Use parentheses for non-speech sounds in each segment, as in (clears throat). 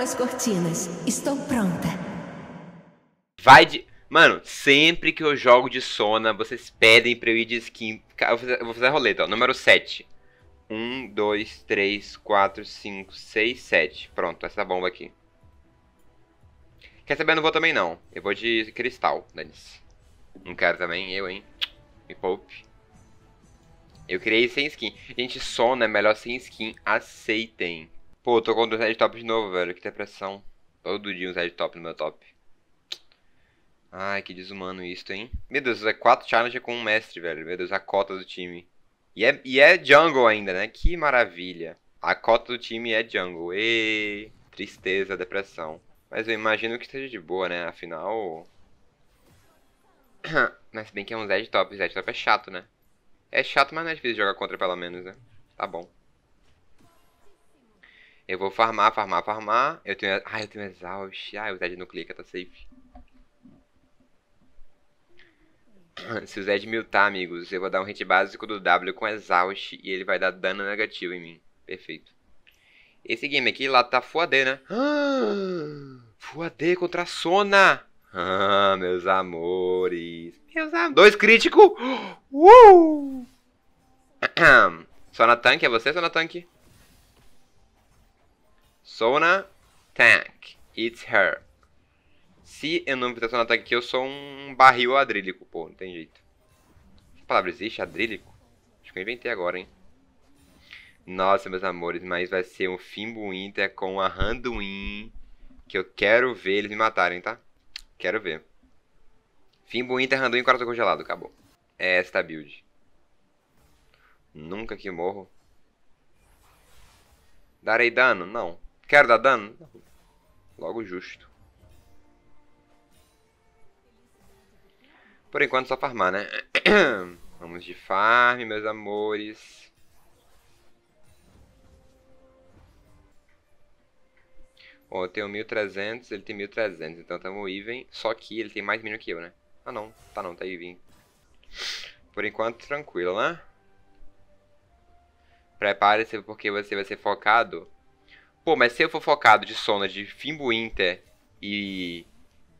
as cortinas. Estou pronta. Vai de. Mano, sempre que eu jogo de Sona, vocês pedem pra eu ir de skin. Eu vou fazer, a roleta, ó. Número 7. 1, 2, 3, 4, 5, 6, 7. Pronto, essa bomba aqui. Quer saber? Eu não vou também não. Eu vou de cristal, Danis. Não quero também, eu, hein. Me poupe. Eu criei sem skin. Gente, Sona é melhor sem skin. Aceitem. Pô, tô com dois red top de novo, velho. Que depressão. Todo dia um red top no meu top. Ai, que desumano isso, hein? Meu Deus, é 4 challenge com um mestre, velho. Meu Deus, a cota do time. E é, e é jungle ainda, né? Que maravilha. A cota do time é jungle. E tristeza, depressão. Mas eu imagino que esteja de boa, né? Afinal... (coughs) mas bem que é um Zed top. Zed top é chato, né? É chato, mas não é difícil jogar contra pelo menos, né? Tá bom. Eu vou farmar, farmar, farmar. Eu tenho... Ah, eu tenho exaust. Ah, o Zed não clica, tá safe. (clears throat) Se o Zed miltar, amigos, eu vou dar um hit básico do W com exaust e ele vai dar dano negativo em mim. Perfeito. Esse game aqui lá tá Full AD, né? Ah, (gasps) Full AD contra a Sona. Ah, meus amores. Meus amores. Dois críticos. (gasps) Uh! (clears throat) Sona Tank, é você, Sona Tank? Sona Tank. It's her. Se eu não fizer Sona Tank aqui, eu sou um barril adrílico, pô. Não tem jeito. Essa palavra existe? Adrílico? Acho que eu inventei agora, hein? Nossa, meus amores, mas vai ser um Fimbo Inter com a Randuin. Que eu quero ver eles me matarem, tá? Quero ver. Fimbo Inter, Randuin, coração congelado. Acabou. É esta build. Nunca que morro. Darei dano? Não. Quero dar dano? Logo justo. Por enquanto só farmar, né? (clears throat) Vamos de farm, meus amores. Ó, eu tenho 1300, ele tem 1300, então estamos even. Só que ele tem mais mínimo que eu, né? Ah não, tá não, tá even. Por enquanto, tranquilo, né? Prepare-se porque você vai ser focado. Pô, mas se eu for focado de Sona de Fimbo Inter e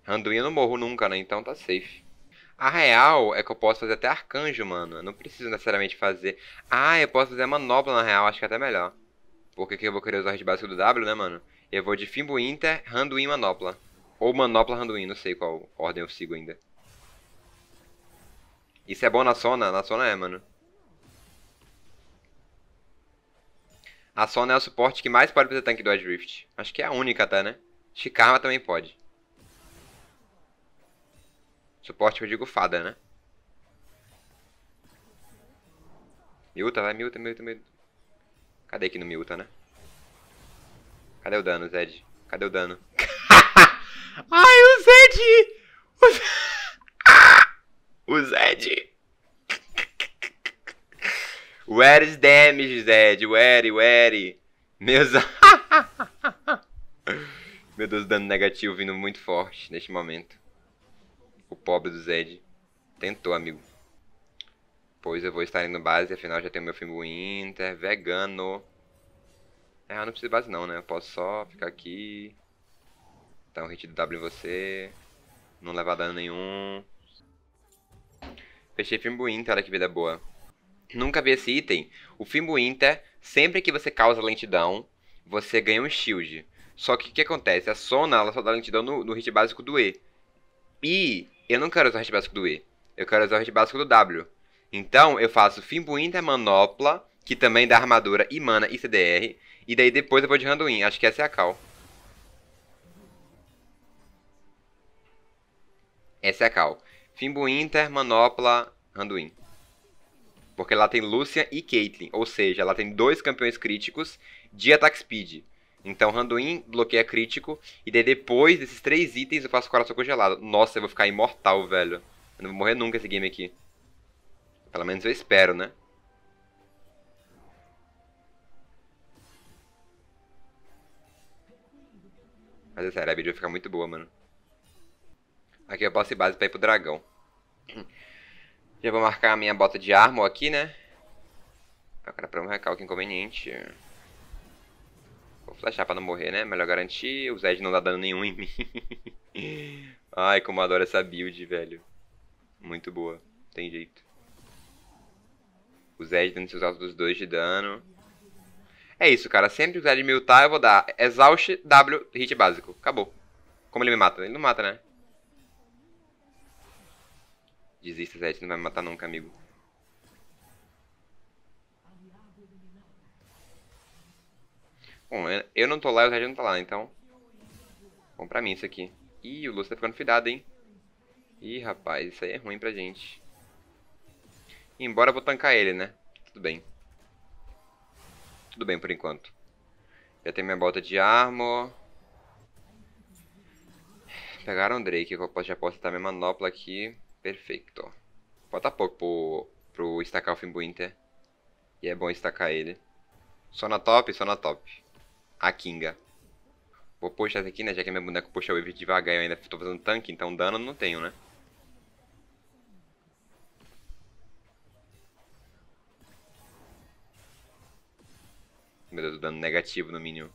Randuin, eu não morro nunca, né? Então tá safe. A real é que eu posso fazer até arcanjo, mano. Eu não preciso necessariamente fazer... Ah, eu posso fazer manopla na real, acho que é até melhor. Porque que eu vou querer usar de básico do W, né, mano? Eu vou de Fimbo Inter, Randuin, Manopla. Ou Manopla, Randuin, não sei qual ordem eu sigo ainda. Isso é bom na Sona? Na Sona é, mano. A Sona é o suporte que mais pode fazer tanque do Adrift. Acho que é a única até, né? Shikarma também pode. Suporte eu digo fada, né? Milta, vai, Milta, Milta, Milta. Cadê aqui no Milta, né? Cadê o dano, Zed? Cadê o dano? (laughs) Ai, o Zed! O, (laughs) o Zed! Where is damage, Zed? Where, where? Meus... (laughs) Meu Deus, dano negativo vindo muito forte neste momento. O pobre do Zed. Tentou, amigo. Pois eu vou estar indo base, afinal já tenho meu filme Winter, vegano. É, eu não preciso de base não, né? Eu posso só ficar aqui. Dar um hit do W em você. Não levar dano nenhum. Fechei Fimbo Inter, olha que vida boa. Nunca vi esse item. O Fimbo Inter, sempre que você causa lentidão, você ganha um shield. Só que o que acontece? A Sona, ela só dá lentidão no, no hit básico do E. E eu não quero usar o hit básico do E. Eu quero usar o hit básico do W. Então, eu faço Fimbo Inter Manopla, que também dá armadura e mana e CDR. E daí depois eu vou de Randuin. Acho que essa é a cal. Essa é a cal. Fimbo Inter, Manopla, Randuin. Porque lá tem Lucian e Caitlyn. Ou seja, ela tem dois campeões críticos de Attack Speed. Então Randuin bloqueia crítico. E daí depois desses três itens eu faço coração congelado. Nossa, eu vou ficar imortal, velho. Eu não vou morrer nunca esse game aqui. Pelo menos eu espero, né? Mas é sério, a vídeo fica muito boa, mano. Aqui eu posso ir base pra ir pro dragão. Já vou marcar a minha bota de armor aqui, né? Quero pra um recalque inconveniente. Vou flashar pra não morrer, né? Melhor garantir. O Zed não dá dano nenhum em (laughs) mim. Ai, como eu adoro essa build, velho. Muito boa. Tem jeito. O Zed dando seus altos dos dois de dano. É isso, cara. Sempre que o Zed me ultar, eu vou dar Exaust, W, hit básico. Acabou. Como ele me mata? Ele não mata, né? Desista, Zed. Não vai me matar nunca, amigo. Bom, eu não tô lá e o Zed não tá lá, então... Bom pra mim isso aqui. Ih, o Lúcio tá ficando fidado, hein? Ih, rapaz, isso aí é ruim pra gente. Embora eu vou tancar ele, né? Tudo bem. Tudo bem por enquanto. Já tem minha bota de armor. Pegaram o Drake, eu já posso estar minha manopla aqui. Perfeito. Falta pouco pro, pro estacar o Fimbwinter. E é bom estacar ele. Só na top, só na top. A Kinga. Vou puxar essa aqui, né? Já que minha boneca puxa o wave devagar e eu ainda estou fazendo tanque, então dano não tenho, né? Meu Deus, dano negativo no mínimo.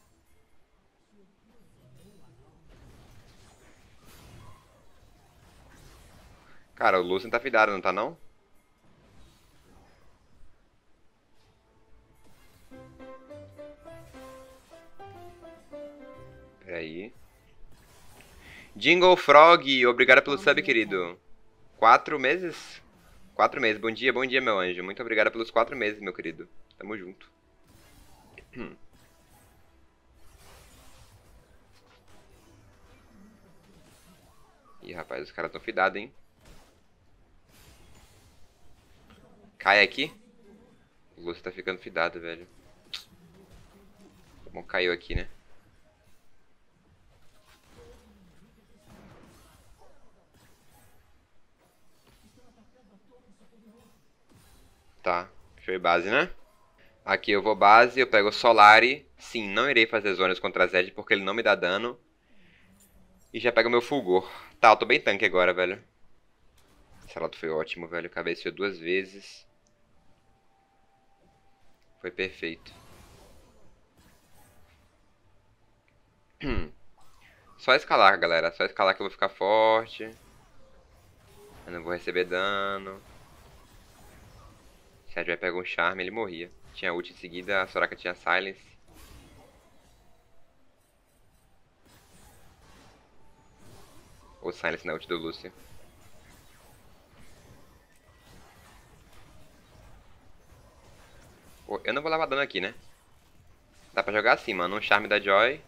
Cara, o Lucian tá fidado, não tá não? Peraí. Jingle Frog, obrigado pelo sub, querido. Quatro meses? Quatro meses. Bom dia, bom dia, meu anjo. Muito obrigado pelos quatro meses, meu querido. Tamo junto. Ih, rapaz, os caras tão fidados, hein? Cai aqui. O Lúcio tá ficando fidado, velho. Bom, caiu aqui, né? Tá, foi base, né? Aqui eu vou base, eu pego Solari. Sim, não irei fazer zonas contra Zed porque ele não me dá dano. E já pego meu Fulgor. Tá, eu tô bem tanque agora, velho. Esse relato foi ótimo, velho. Cabeceou duas vezes. Foi perfeito. (clears throat) Só escalar, galera. Só escalar que eu vou ficar forte. Eu não vou receber dano. Se a Joy pega um charme, ele morria. Tinha ult em seguida, a Soraka tinha silence. Ou silence na ult do Lucio. Não vou levar dano aqui, né? Dá pra jogar assim, mano. Um charme da Joy.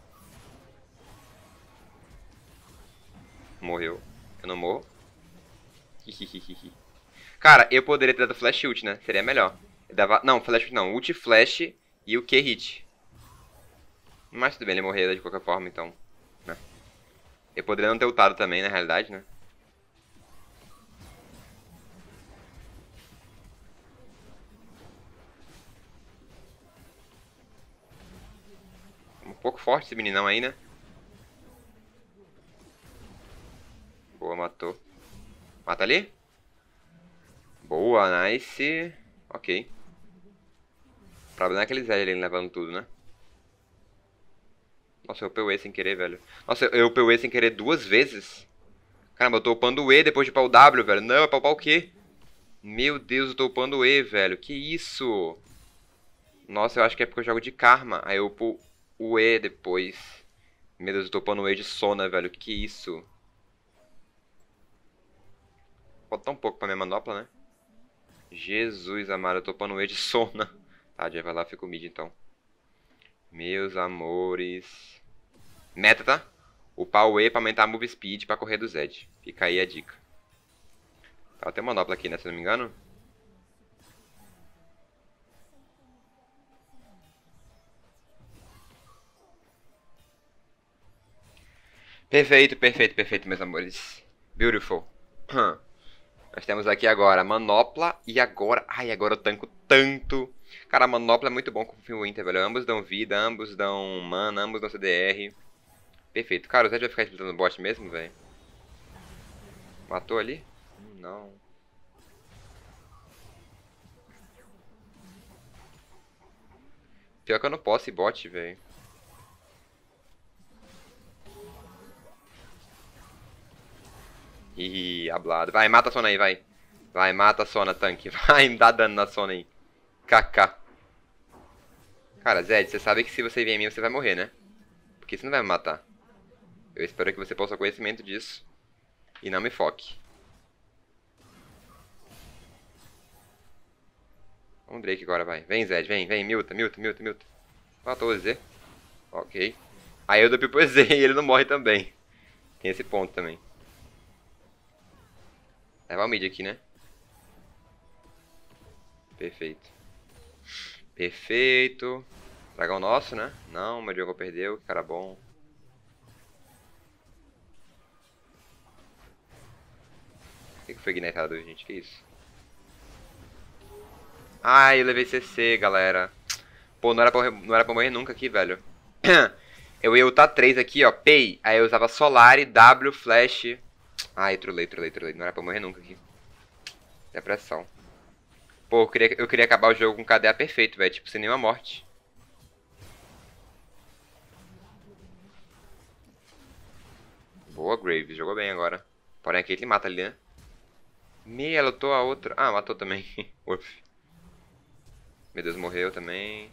Morreu. Eu não morro. (laughs) Cara, eu poderia ter dado flash ult, né? Seria melhor. Dava... Não, flash não. Ult, flash e o Q-hit. Mas tudo bem, ele morreu de qualquer forma, então... Né? Eu poderia não ter ultado também, na realidade, né? Pouco forte esse meninão aí, né? Boa, matou. Mata ali? Boa, nice. Ok. O problema é aqueles velhos ali levando tudo, né? Nossa, eu upei sem querer, velho. Nossa, eu upei sem querer duas vezes. Caramba, eu tô upando o E depois de upar o W, velho. Não, é pra upar o quê? Meu Deus, eu tô upando o E, velho. Que isso? Nossa, eu acho que é porque eu jogo de Karma. Aí eu upo o E depois. Meu Deus, eu tô upando o E de Sona, velho. Que isso? Falta um pouco pra minha manopla, né? Jesus amado, eu tô upando E de Sona. (laughs) Tá, já vai lá, fica o mid então. Meus amores. Meta, tá? Upar o E pra aumentar a move speed pra correr do Zed. Fica aí a dica. Tá, tem manopla aqui, né? Se não me engano. Perfeito, perfeito, perfeito, meus amores. Beautiful. Nós temos aqui agora a Manopla e agora... Ai, agora eu tanco tanto. Cara, a Manopla é muito bom com o Winter, velho. Ambos dão vida, ambos dão mana, ambos dão CDR. Perfeito. Cara, o Zed vai ficar splitando bot mesmo, velho? Matou ali? Não. Pior que eu não posso ir bot, velho. Ih, hablado. Vai, mata a Sona aí, vai. Vai, mata a Sona, tanque. (laughs) Vai, dá dano na Sona aí. KK. Cara, Zed, você sabe que se você vier em mim, você vai morrer, né? Porque você não vai me matar. Eu espero que você possa conhecimento disso. E não me foque. Vamos Drake agora, vai. Vem, Zed, vem, vem. Milta, milta, milta, milta. Matou o Z. Ok. Aí eu dou pro Z (laughs) e ele não morre também. Tem esse ponto também. Leva o mid aqui, né? Perfeito. Perfeito. Dragão nosso, né? Não, meu jogo perdeu. Que cara bom. O que foi ignitado, gente? Que isso? Ai, eu levei CC, galera. Pô, não era pra, não era pra morrer nunca aqui, velho. (clears throat) Eu ia ultar 3 aqui, ó. Pay. Aí eu usava Solar, W, Flash. Ai, trolei, trolei, trolei. Não era pra morrer nunca aqui. Depressão. Pô, eu queria, eu queria acabar o jogo com KDA perfeito, velho. Tipo, sem nenhuma morte. Boa, Graves. Jogou bem agora. Porém, aqui ele mata ali, né? Meia, lutou a outra. Ah, matou também. (laughs) Uf. Meu Deus, morreu também.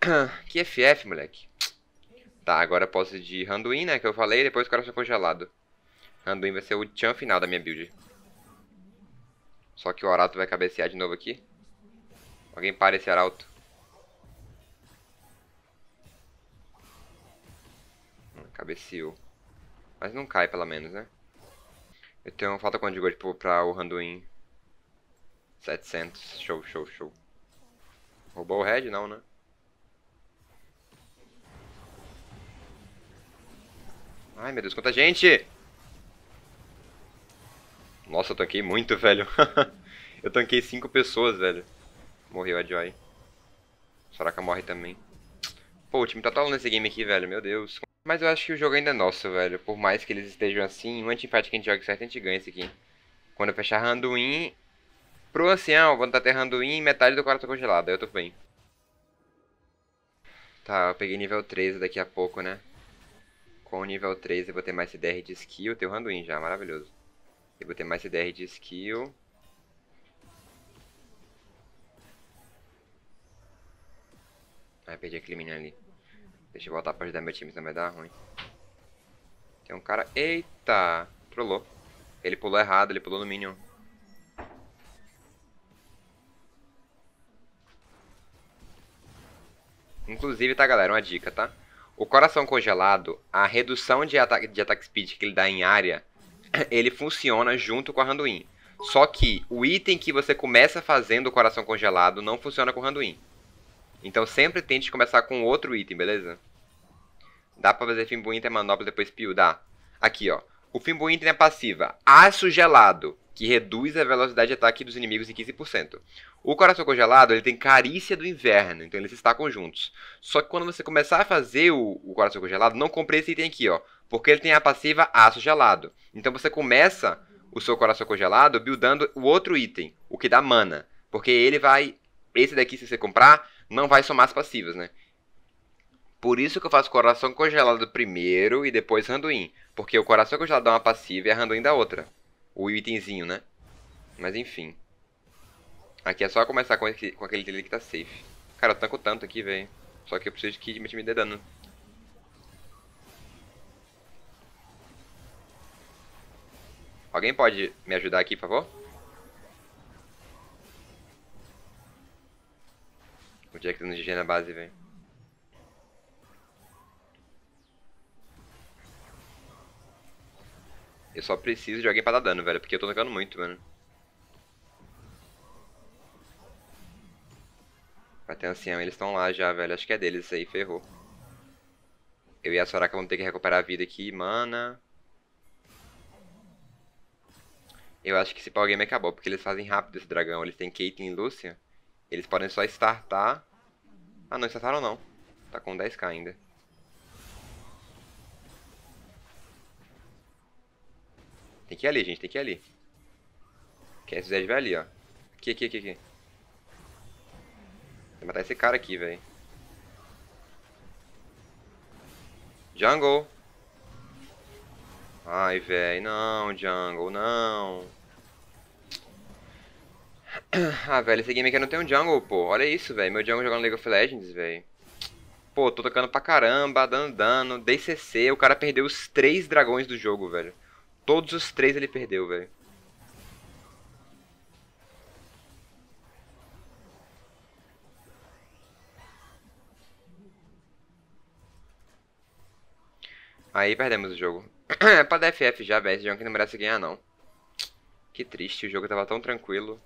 (clears throat) que FF, moleque. Tá, agora posso de Randuin, né? Que eu falei, depois o coração congelado. Randuin vai ser o tchan final da minha build. Só que o Arauto vai cabecear de novo aqui. Alguém para esse Arauto. Hum, cabeceou. Mas não cai, pelo menos, né? Eu tenho falta quanto de gold pra o Randuin? 700. Show, show, show. Roubou o red? Não, né? Ai, meu Deus, quanta gente! Nossa, eu tanquei muito, (laughs) velho. eu tanquei 5 pessoas, velho. Morreu a Joy. Soraka morre também. Pô, o time tá trolando esse game aqui, velho. Meu Deus. Mas eu acho que o jogo ainda é nosso, velho. Por mais que eles estejam assim, um anti-fight que a gente joga certo, a gente ganha esse aqui. Quando eu fechar Randuin... Pro ancião, vou estar ter Randuin metade do coração congelado. Aí eu tô bem. Tá, eu peguei nível 13 daqui a pouco, né? Com o nível 13 eu vou ter mais CDR de skill. Tenho Randuin já, maravilhoso. Eu vou ter mais CDR de skill. Ai, perdi aquele menino ali. Deixa eu voltar pra ajudar meu time, senão vai dar ruim. Tem um cara... Eita! Pulou. Ele pulou errado, ele pulou no minion. Inclusive, tá, galera? Uma dica, tá? O coração congelado, a redução de ataque, de attack speed que ele dá em área (clears throat) ele funciona junto com a Randuin. Só que o item que você começa fazendo o coração congelado não funciona com o Randuin. Então sempre tente começar com outro item, beleza? Dá pra fazer Fimbu Item, manobra depois Pio? Dá. Aqui, ó. O Fimbu Item é passiva. Aço gelado, que reduz a velocidade de ataque dos inimigos em 15%. O coração congelado, ele tem carícia do inverno, então eles estão juntos. Só que quando você começar a fazer o, o coração congelado, não compre esse item aqui, ó. Porque ele tem a passiva aço gelado. Então você começa o seu coração congelado buildando o outro item, o que dá mana. Porque ele vai. Esse daqui, se você comprar, não vai somar as passivas, né? Por isso que eu faço coração congelado primeiro e depois randuin. Porque o coração congelado dá uma passiva e a randuin dá outra. O itemzinho, né? Mas enfim. Aqui é só começar com, esse, com aquele dele que tá safe. Cara, eu tanco tanto aqui, velho. Só que eu preciso que meu time dê dano. Alguém pode me ajudar aqui, por favor? O Jack dando GG na base, velho. Eu só preciso de alguém pra dar dano, velho, porque eu tô tocando muito, mano. Vai ter ancião, eles estão lá já, velho. Acho que é deles isso aí, ferrou. Eu e a Soraka vamos ter que recuperar a vida aqui, mana. Eu acho que esse power game acabou, porque eles fazem rápido esse dragão. Eles têm Caitlyn e Lúcia. Eles podem só startar. Ah, não startaram não. Tá com 10k ainda. Tem que ir ali, gente. Tem que ir ali. Quer se Zed vai ali, ó. Aqui, aqui, aqui, aqui. Que matar esse cara aqui, velho. Jungle. Ai, velho, não, jungle, não. (clears throat) Ah, velho, esse game aqui não tem um jungle, pô. Olha isso, velho. Meu jungle jogando League of Legends, velho. Pô, tô tocando pra caramba, dando dano. Dei CC, o cara perdeu os três dragões do jogo, velho. Todos os três ele perdeu, velho. Aí perdemos o jogo. (clears throat) é pra DFF já, velho. Esse jogo que não merece ganhar, não. Que triste, o jogo tava tão tranquilo.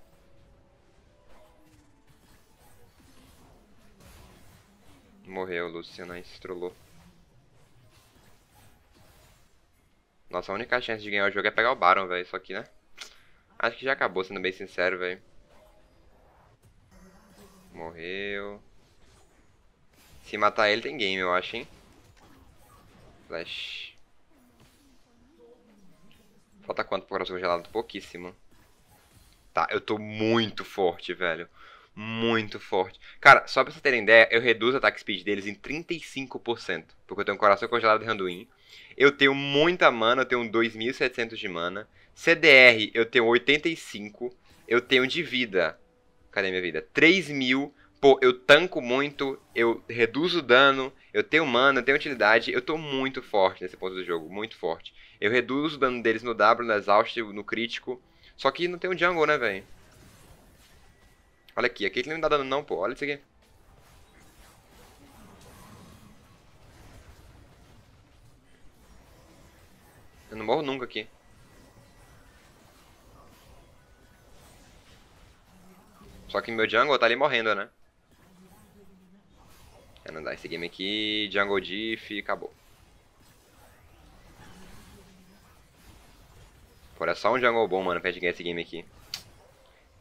Morreu, Luciana, estrolou. Nossa, a única chance de ganhar o jogo é pegar o Baron, velho. Só que, né? Acho que já acabou, sendo bem sincero, velho. Morreu. Se matar ele, tem game, eu acho, hein? Flash. Falta quanto pro coração congelado? Pouquíssimo. Tá, eu tô muito forte, velho muito forte. Cara, só pra vocês terem ideia, eu reduzo o ataque speed deles em 35%. Porque eu tenho um coração congelado de Randuin. Eu tenho muita mana, eu tenho 2.700 de mana. CDR, eu tenho 85. Eu tenho de vida. Cadê minha vida? 3.000. Pô, eu tanco muito, eu reduzo o dano, eu tenho mana, eu tenho utilidade. Eu tô muito forte nesse ponto do jogo, muito forte. Eu reduzo o dano deles no W, no Exaust, no crítico. Só que não tem um jungle, né, velho? Olha aqui, aqui que não dá dano não, pô. Olha isso aqui. Eu não morro nunca aqui. Só que meu jungle tá ali morrendo, né? É, não dá. Esse game aqui, jungle diff, acabou. Pô, é só um jungle bom, mano, pra gente ganhar esse game aqui.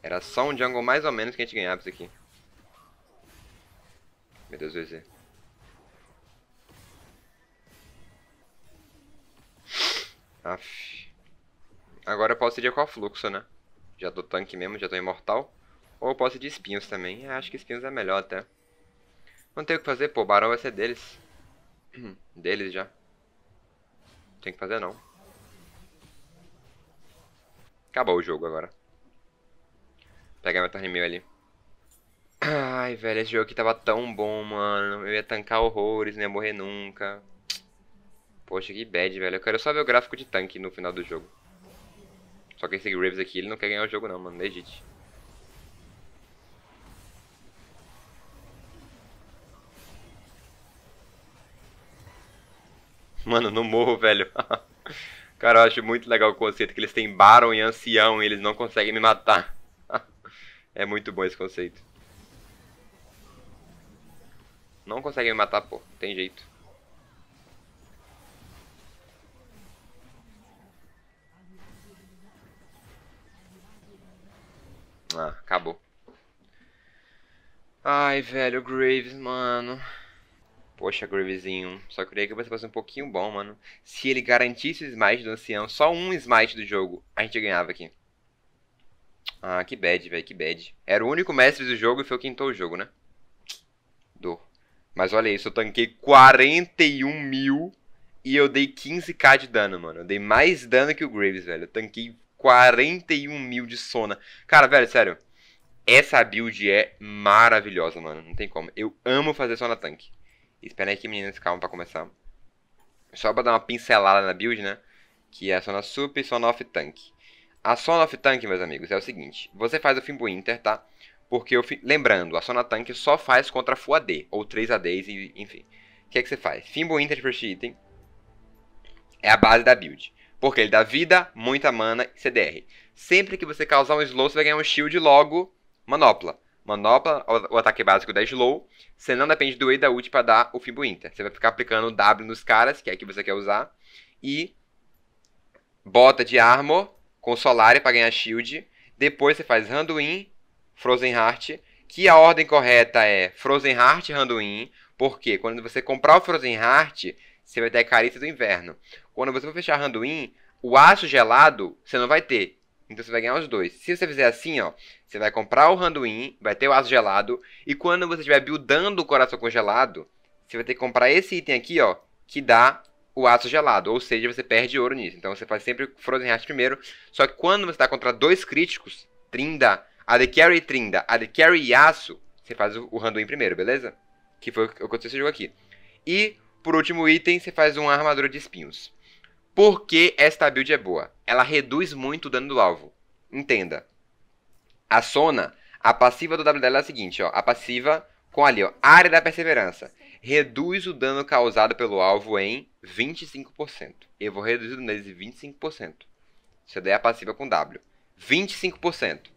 Era só um jungle mais ou menos que a gente ganhava isso aqui. Meu Deus, VZ. Aff. Agora eu posso ir com a fluxo, né? Já tô tanque mesmo, já tô imortal. Ou eu posso ir de espinhos também. Eu acho que espinhos é melhor até. Não tem o que fazer, pô. O barão vai ser deles. (clears throat) deles já. Não tem que fazer não. Acabou o jogo agora. Pegar meu torneio ali. Ai, velho, esse jogo aqui tava tão bom, mano. Eu ia tancar horrores, não ia morrer nunca. Poxa, que bad, velho. Eu quero só ver o gráfico de tanque no final do jogo. Só que esse Graves aqui, ele não quer ganhar o jogo não, mano. Legit. Mano, não morro, velho. (laughs) Cara, eu acho muito legal o conceito que eles têm Baron e Ancião e eles não conseguem me matar. É muito bom esse conceito. Não consegue me matar, pô. Tem jeito. Ah, acabou. Ai, velho, Graves, mano. Poxa, Gravezinho. Só queria que você fosse um pouquinho bom, mano. Se ele garantisse o smite do ancião, só um smite do jogo, a gente ganhava aqui. Ah, que bad, velho, que bad. Era o único mestre do jogo e foi o que quintou o jogo, né? Dor. Mas olha isso, eu tanquei 41 mil e eu dei 15k de dano, mano. Eu dei mais dano que o Graves, velho. Eu tanquei 41 mil de Sona. Cara, velho, sério. Essa build é maravilhosa, mano. Não tem como. Eu amo fazer Sona tanque. Espera aí que meninas, calma pra começar. Só pra dar uma pincelada na build, né? Que é Sona Sup e Sona Off Tank. A Son of Tank, meus amigos, é o seguinte. Você faz o Fimbo Inter, tá? Porque, eu, lembrando, a Sona Tank só faz contra Full AD, ou 3 ADs, enfim. O que é que você faz? Fimbo Inter First Item é a base da build. Porque ele dá vida, muita mana e CDR. Sempre que você causar um slow, você vai ganhar um shield logo manopla. Manopla, o ataque básico da slow. Você não depende do E da ult para dar o Fimbo Inter. Você vai ficar aplicando W nos caras, que é que você quer usar. E bota de armor com Solari para ganhar shield. Depois você faz Randuin, Frozen Heart, que a ordem correta é Frozen Heart, Randuin, porque quando você comprar o Frozen Heart, você vai ter a Carícia do Inverno. Quando você for fechar Randuin, o Aço Gelado você não vai ter. Então você vai ganhar os dois. Se você fizer assim, ó, você vai comprar o Randuin, vai ter o Aço Gelado, e quando você estiver buildando o Coração Congelado, você vai ter que comprar esse item aqui, ó, que dá o aço gelado, ou seja, você perde ouro nisso. Então você faz sempre Frozen Heart primeiro. Só que quando você está contra dois críticos, Trinda, AD Carry e Trinda, AD Carry e aço, você faz o, o Randuin primeiro, beleza? Que foi o que aconteceu nesse jogo aqui. E, por último item, você faz uma armadura de espinhos. Por que esta build é boa? Ela reduz muito o dano do alvo. Entenda. A Sona, a passiva do W dela é a seguinte, ó. A passiva com ali, ó, área da perseverança. Reduz o dano causado pelo alvo em 25%. Eu vou reduzir o dano em 25%. Isso daí é a passiva com W. 25%.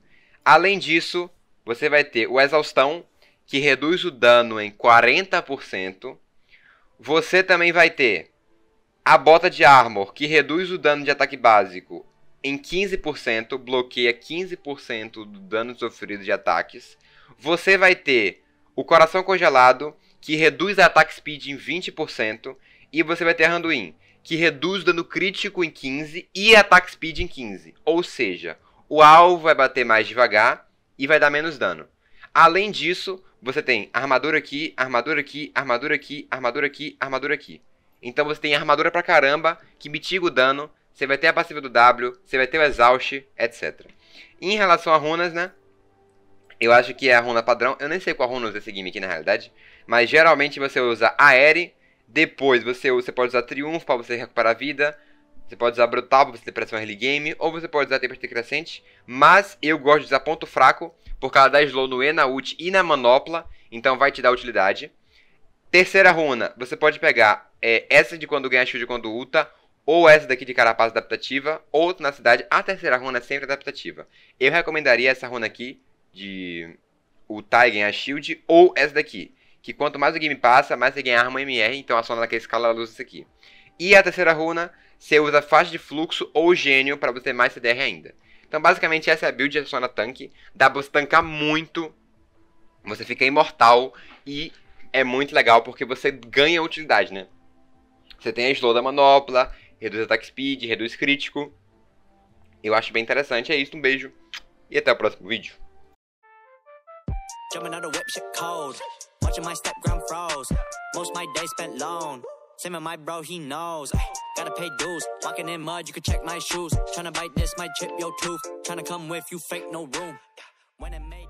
Além disso, você vai ter o exaustão, que reduz o dano em 40%. Você também vai ter a bota de armor, que reduz o dano de ataque básico em 15%, bloqueia 15% do dano sofrido de ataques. Você vai ter o coração congelado, que reduz a ataque speed em 20%. E você vai ter Randuin, que reduz dano crítico em 15% e ataque speed em 15%. Ou seja, o alvo vai bater mais devagar e vai dar menos dano. Além disso, você tem armadura aqui, armadura aqui, armadura aqui, armadura aqui, armadura aqui. Então você tem armadura pra caramba, que mitiga o dano, você vai ter a passiva do W, você vai ter o exaust, etc. Em relação a runas, né? Eu acho que é a runa padrão. Eu nem sei qual runa usa esse game aqui na realidade. Mas geralmente você usa Aere. Depois você, você pode usar Triunfo para você recuperar a vida. Você pode usar Brutal para você ter pressão early game. Ou você pode usar Tempestade Crescente. Mas eu gosto de usar Ponto Fraco. Por causa da slow no E, na ult e na manopla. Então vai te dar utilidade. Terceira runa. Você pode pegar é, essa de quando ganha shield quando ulta ou essa daqui de carapaça adaptativa, ou na cidade, a terceira runa é sempre adaptativa. Eu recomendaria essa runa aqui, de o Tai ganhar shield, ou essa daqui, que quanto mais o game passa, mais você ganha arma MR, então a zona daquela escala ela usa isso aqui. E a terceira runa, você usa faixa de fluxo ou gênio para você ter mais CDR ainda. Então basicamente essa é a build da zona tanque, dá pra você tancar muito, você fica imortal e é muito legal porque você ganha utilidade, né? Você tem a slow da manopla, reduz ataque speed, reduz crítico. Eu acho bem interessante. É isso, um beijo e até o próximo vídeo. Watching my step ground froze. Most my day spent alone. Same with my bro, he knows. Gotta pay dues. Walking in mud, you can check my shoes. Tryna bite this, might chip your tooth. Tryna come with you, fake no room. When it made